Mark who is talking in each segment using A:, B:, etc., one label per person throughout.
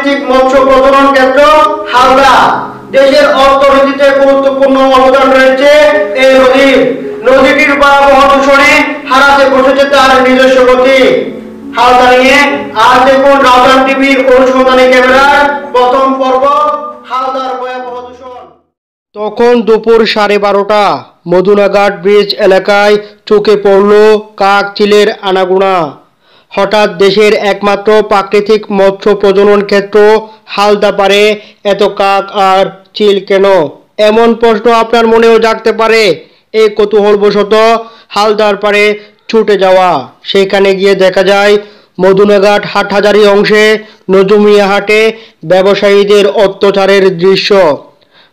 A: প্রাকৃতিক মৎস্য প্রজনন কেন্দ্র হালদা। দেশের অর্থনীতিতে গুরুত্বপূর্ণ অবদান রয়েছে এই নদীর। নদীটির ভয়াবহ হারাতে বসেছে তার নিজস্ব গতি। হালদা নিয়ে আজ দেখুন রাউজান টিভির অনুসন্ধানী ক্যামেরার প্রথম পর্ব, হালদার ভয়াবহ তখন দুপুর সাড়ে বারোটা, মধুনাঘাট ব্রিজ এলাকায় চোখে পড়ল কাক চিলের আনাগুনা। হঠাৎ দেশের একমাত্র প্রাকৃতিক মৎস্য প্রজনন ক্ষেত্র হালদা পারে, এত কাক আর চিল কেন? এমন প্রশ্ন আপনার মনেও জাগতে পারে? এই কৌতূহলবশত হালদার পারে ছুটে যাওয়া। সেখানে গিয়ে দেখা যায় মধুনাঘাট হাটহাজারি অংশে নজুমিয়া হাটে ব্যবসায়ীদের অত্যাচারের দৃশ্য।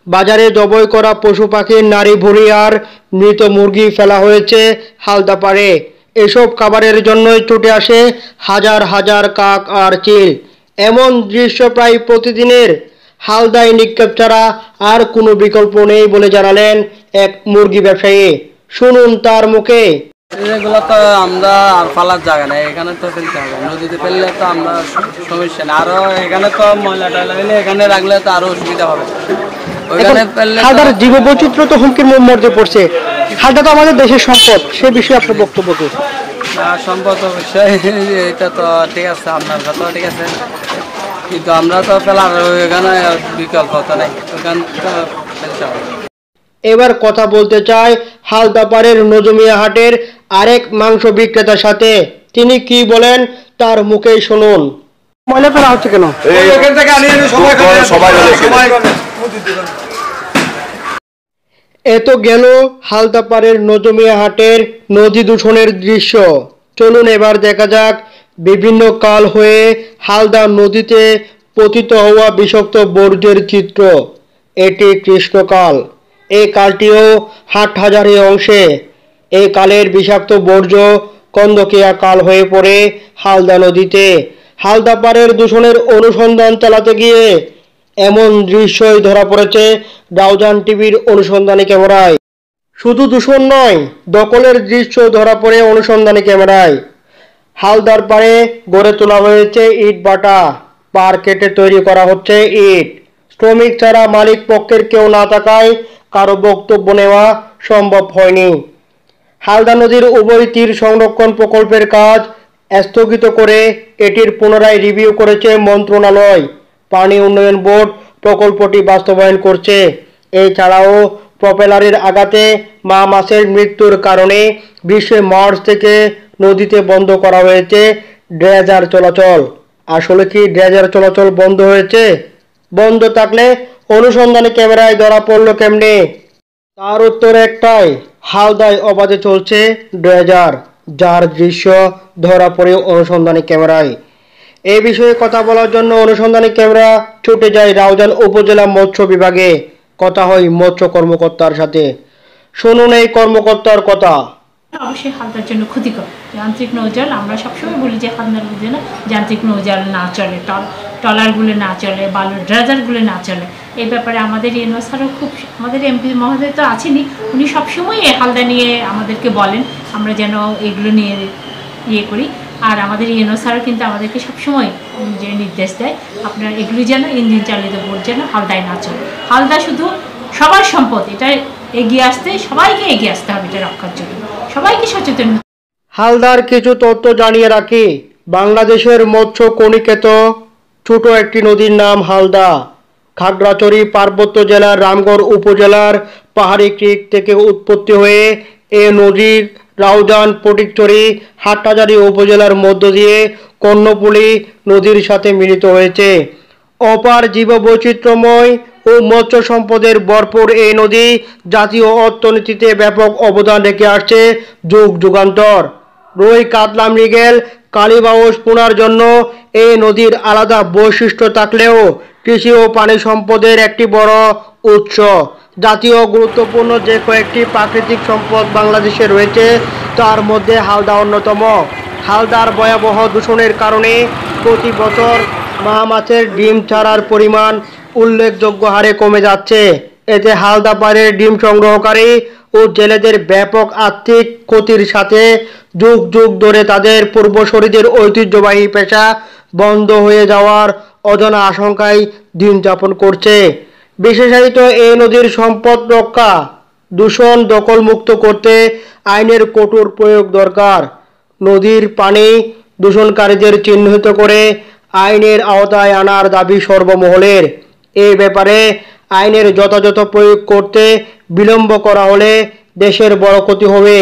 A: বাজারে জবই করা পশু পাখির নারী ভুঁড়ি আর মৃত মুরগি ফেলা হয়েছে হালদা পাড়ে এসব খাবারের জন্যই ছুটে আসে হাজার হাজার কাক আর চিল। এমন দৃশ্য প্রায় প্রতিদিনের। হালদায় নিক্ষেপ ছাড়া আর কোনো বিকল্প নেই বলে জানালেন এক মুরগি ব্যবসায়ী। শুনুন তার মুখে।
B: এগুলো তো আমরা আর পালার জায়গা নেই এখানে তো ফেলতে হবে। নদীতে ফেললে তো আমরা সমস্যা না আরও এখানে তো ময়লা টয়লা এখানে রাখলে তো আরও অসুবিধা হবে। ওইখানে ফেললে তো-
A: হালদার জীববৈচিত্র্য তো হুমকির মধ্যে পড়ছে। হালদা তো আমাদের দেশের সম্পদ সে বিষয়ে আপনার বক্তব্য কি?
B: সম্পদ অবশ্যই এটা তো ঠিক আছে আপনার কথা ঠিক আছে। কিন্তু আমরা তো ফেলার ওইখানে বিকল্প তো নেই ওইখান তো ফেলতে হবে
A: এবার কথা বলতে চাই হালদাপাড়ের নজমিয়া হাটের আরেক মাংস বিক্রেতার সাথে। তিনি কি বলেন তার মুখেই শুনুন। ময়লা ফেলা হচ্ছে কেন?
C: সবাই
A: এত গেল হালদাপাড়ের নজমিয়া হাটের নদী দূষণের দৃশ্য। চলুন এবার দেখা যাক বিভিন্ন কাল হয়ে হালদা নদীতে পতিত হওয়া বিষাক্ত বর্জ্যের চিত্র। এটি কৃষ্ণকাল এই কালটিও হাটহাজারি অংশে। এই কালের বিষাক্ত বর্জ্য কন্দকিয়া কাল হয়ে পড়ে হালদা নদীতে। হালদাপাড়ের দূষণের অনুসন্ধান চালাতে গিয়ে এমন দৃশ্যই ধরা পড়েছে ডাউজান টিভির অনুসন্ধানী ক্যামেরায়। শুধু দূষণ নয়, দখলের দৃশ্য ধরা পড়ে অনুসন্ধানী ক্যামেরায়। হালদার পাড়ে গড়ে তোলা হয়েছে ইট বাটা। পার কেটে তৈরি করা হচ্ছে ইট। শ্রমিক ছাড়া মালিক পক্ষের কেউ না থাকায় কারও বক্তব্য নেওয়া সম্ভব হয়নি। হালদা নদীর উভয় তীর সংরক্ষণ প্রকল্পের কাজ স্থগিত করে এটির পুনরায় রিভিউ করেছে মন্ত্রণালয়। পানি উন্নয়ন বোর্ড প্রকল্পটি বাস্তবায়ন করছে। এছাড়াও প্রপেলারের আঘাতে মা মাছের মৃত্যুর কারণে বিশে মার্চ থেকে নদীতে বন্ধ করা হয়েছে ড্রেজার চলাচল। আসলে কি ড্রেজার চলাচল বন্ধ হয়েছে? বন্ধ থাকলে অনুসন্ধানী ক্যামেরায় ধরা পড়ল কেমনে? তার উত্তর একটাই, হালদায় অবাধে চলছে ড্রেজার, যার দৃশ্য ধরা পড়ে অনুসন্ধানী ক্যামেরায়। এই বিষয়ে কথা বলার জন্য অনুসন্ধানী ক্যামেরা ছুটে যায় রাউজান উপজেলা মৎস্য বিভাগে। কথা হয় মৎস্য কর্মকর্তার সাথে। শুনুন এই কর্মকর্তার কথা।
D: অবশ্যই হালদার জন্য ক্ষতিকর। যান্ত্রিক নৌজাল, আমরা সবসময় বলি যে হালদার যেন যান্ত্রিক নৌজাল না চলে, টল ট্রলারগুলো না চলে, বালুর ড্রাজারগুলো না চলে। এই ব্যাপারে আমাদের এনও স্যারও খুব, আমাদের এমপি মহোদয় তো আছেনই, উনি সবসময় হালদা নিয়ে আমাদেরকে বলেন, আমরা যেন এগুলো নিয়ে ইয়ে করি। আর আমাদের ইএনও স্যারও কিন্তু আমাদেরকে সবসময় যে নির্দেশ দেয়, আপনার এগুলি যেন ইঞ্জিন চালিত বোট যেন হালদায় না চলে। হালদা শুধু সবার সম্পদ, এটা এগিয়ে আসতে, সবাইকে এগিয়ে আসতে হবে এটা রক্ষার জন্য। সবাইকে সচেতন
A: হালদার কিছু তথ্য জানিয়ে রাখি। বাংলাদেশের মৎস্য কণিকেত, ছোট একটি নদীর নাম হালদা। খাগড়াছড়ি, পার্বত্য জেলার রামগড় উপজেলার পাহাড়ি ক্রিক থেকে উৎপত্তি হয়ে এ নদীর রাউজান ফটিকছড়ি হাটহাজারী উপজেলার মধ্য দিয়ে কর্ণপুলি নদীর সাথে মিলিত হয়েছে। অপার জীববৈচিত্র্যময় ও মৎস্য সম্পদের ভরপুর এই নদী জাতীয় অর্থনীতিতে ব্যাপক অবদান রেখে আসছে যুগ যুগান্তর। রুই কাতলা মৃগেল কালীবাউস পুনার জন্য এই নদীর আলাদা বৈশিষ্ট্য থাকলেও কৃষি ও পানি সম্পদের একটি বড় উৎস। জাতীয় গুরুত্বপূর্ণ যে কয়েকটি প্রাকৃতিক সম্পদ বাংলাদেশে রয়েছে, তার মধ্যে হালদা অন্যতম। হালদার ভয়াবহ দূষণের কারণে প্রতি বছর মাছের ডিম ছাড়ার পরিমাণ উল্লেখযোগ্য হারে কমে যাচ্ছে। এতে হালদা পাড়ের ডিম সংগ্রহকারী ও জেলেদের ব্যাপক আর্থিক ক্ষতির সাথে যুগ যুগ ধরে তাদের পূর্বসূরিদের ঐতিহ্যবাহী পেশা বন্ধ হয়ে যাওয়ার অজানা আশঙ্কায় দিন যাপন করছে। বিশেষায়িত এই নদীর সম্পদ রক্ষা, দূষণ দখলমুক্ত করতে আইনের কঠোর প্রয়োগ দরকার। নদীর পানি দূষণকারীদের চিহ্নিত করে আইনের আওতায় আনার দাবি সর্বমহলের। এই ব্যাপারে আইনের যথাযথ প্রয়োগ করতে বিলম্ব করা হলে দেশের বড় ক্ষতি হবে।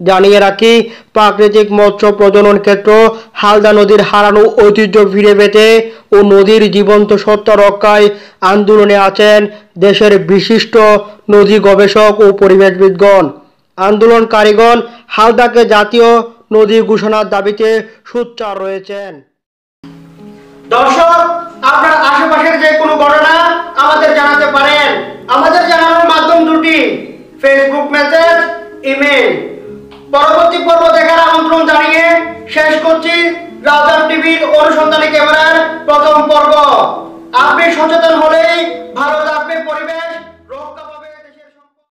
A: জানিয়ে রাখি, প্রাকৃতিক মৎস্য প্রজনন ক্ষেত্র হালদা নদীর হারানো ঐতিহ্য ফিরে পেতে ও নদীর জীবন্ত সত্তা রক্ষায় আন্দোলনে আছেন দেশের বিশিষ্ট নদী গবেষক ও পরিবেশবিদগণ। আন্দোলনকারীগণ হালদাকে জাতীয় নদী ঘোষণার দাবিতে সোচ্চার রয়েছেন। দর্শক, আপনার আশেপাশের যে কোনো ঘটনা আমাদের জানাতে পারেন। আমাদের জানানোর মাধ্যম দুটি ফেসবুক মেসেজ ইমেল পরবর্তী পর্ব দেখার আমন্ত্রণ জানিয়ে শেষ করছি রাজার টিভির অনুসন্ধানী ক্যামেরার প্রথম পর্ব। আপনি সচেতন হলেই ভালো